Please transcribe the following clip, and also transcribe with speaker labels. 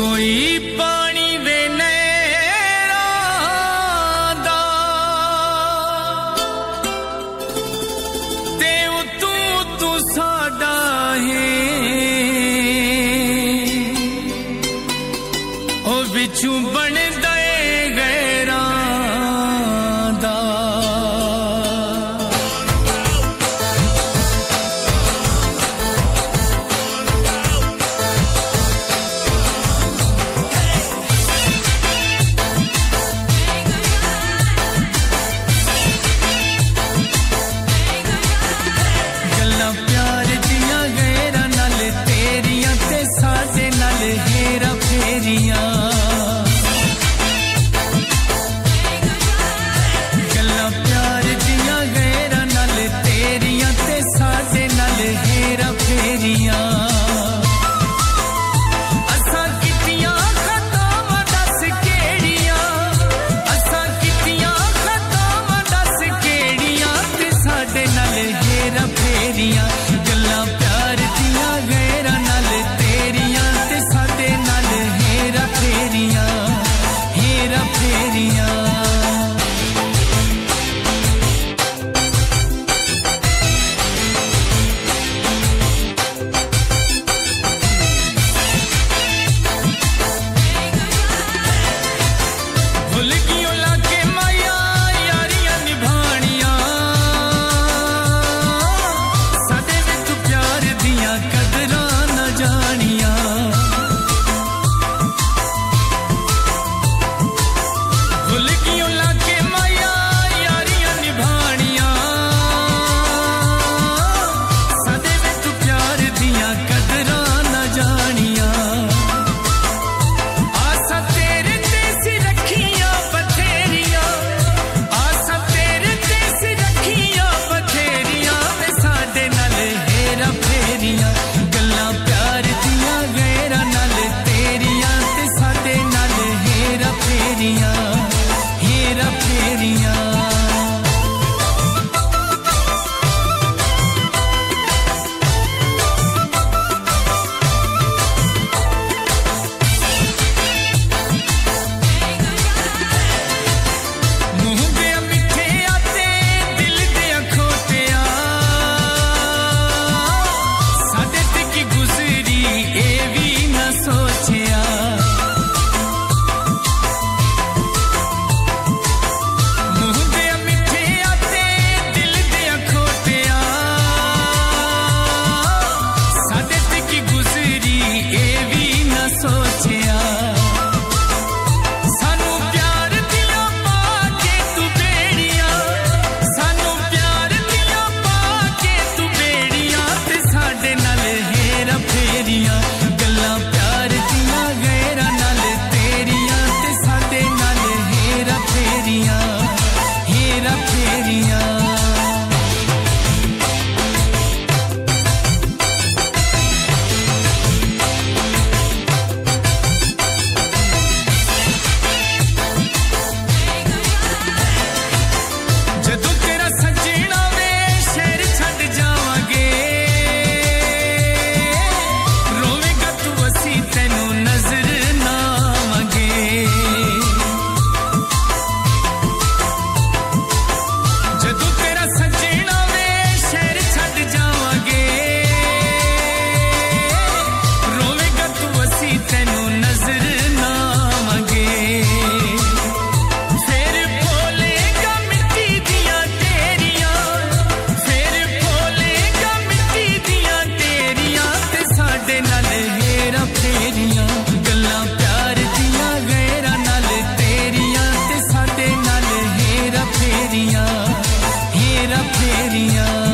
Speaker 1: ਕੋਈ ਪਾਣੀ ਦੇ ਨਹਿਰਾਂ ਦਾ। ਤੇ ਤੂੰ ਤੂੰ ਸਾਡਾ ਹੈ। ਉਹ ਵਿੱਚੋਂ ਬਣ Yeah. queriam